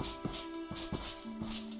うん。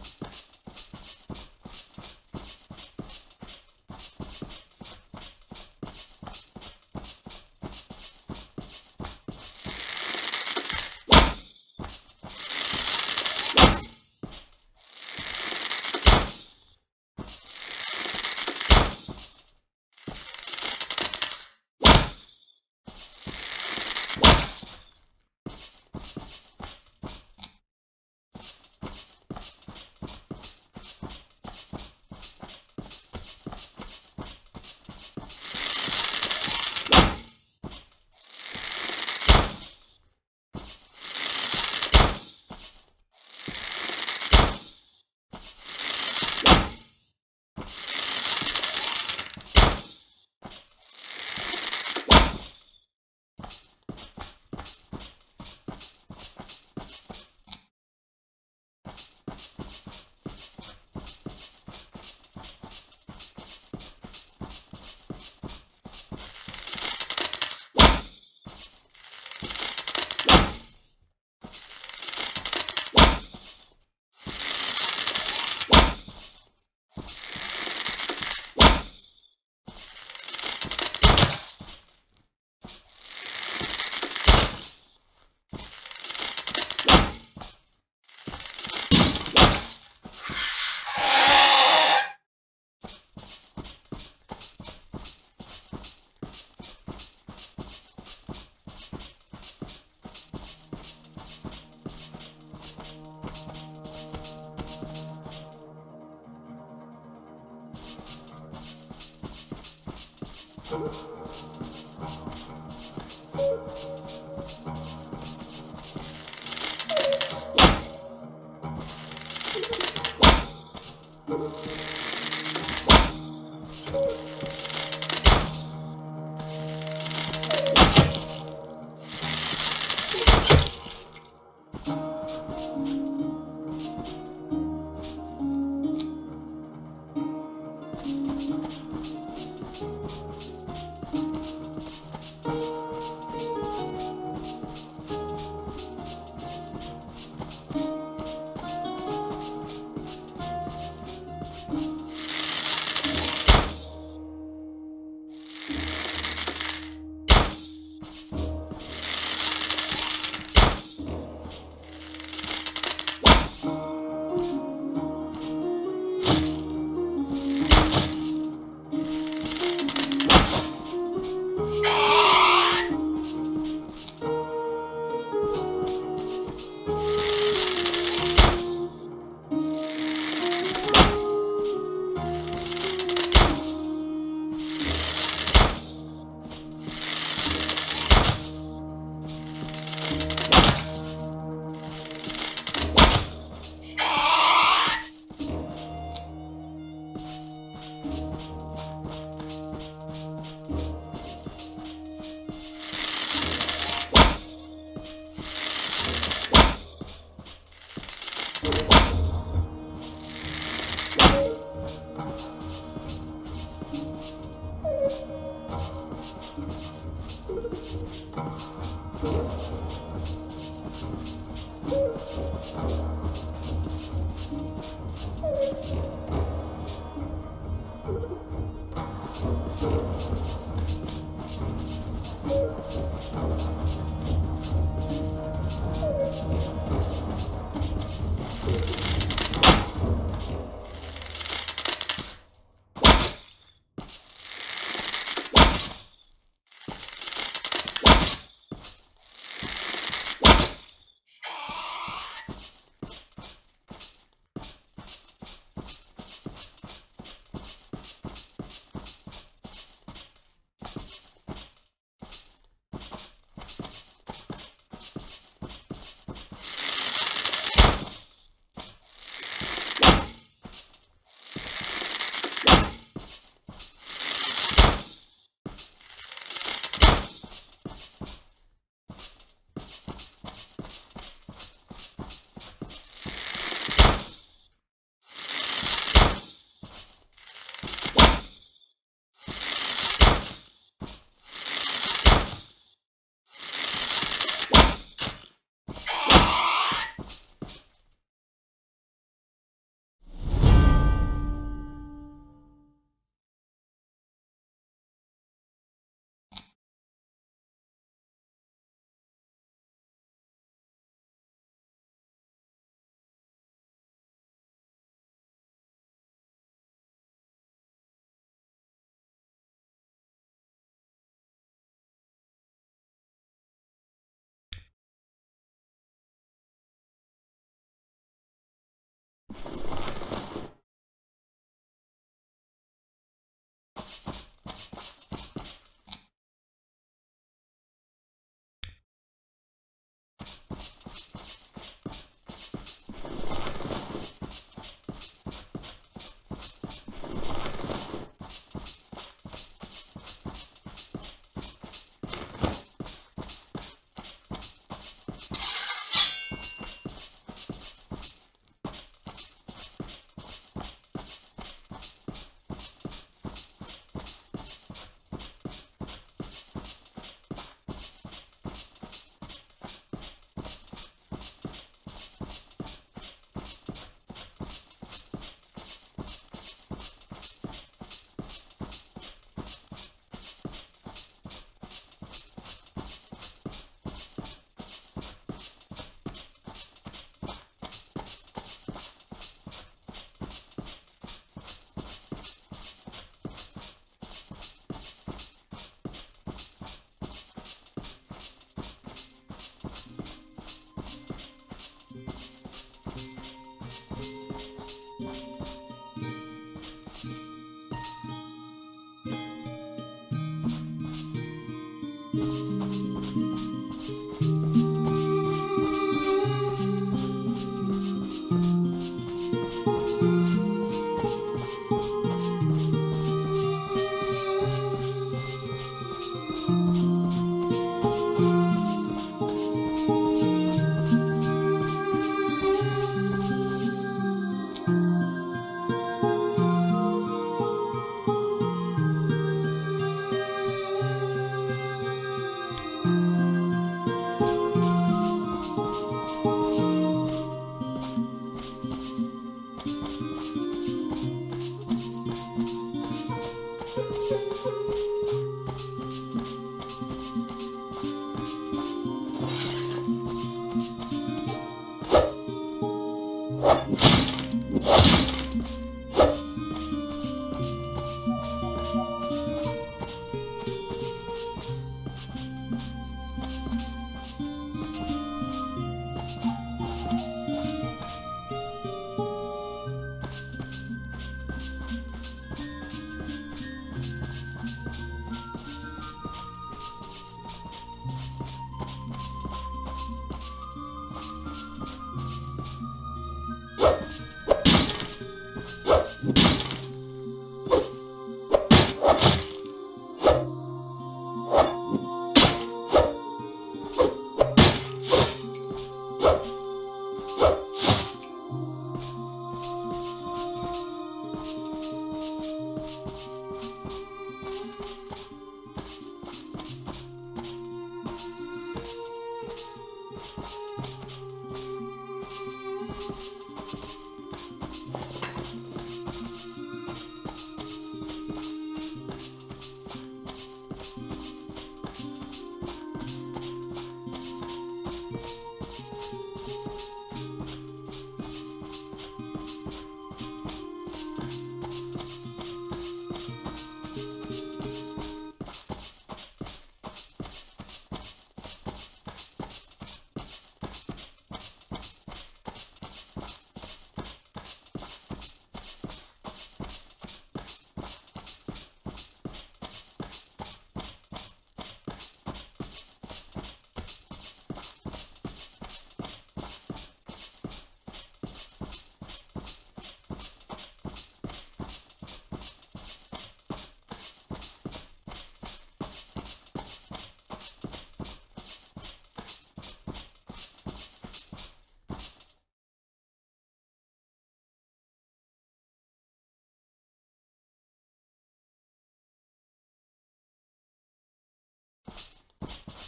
You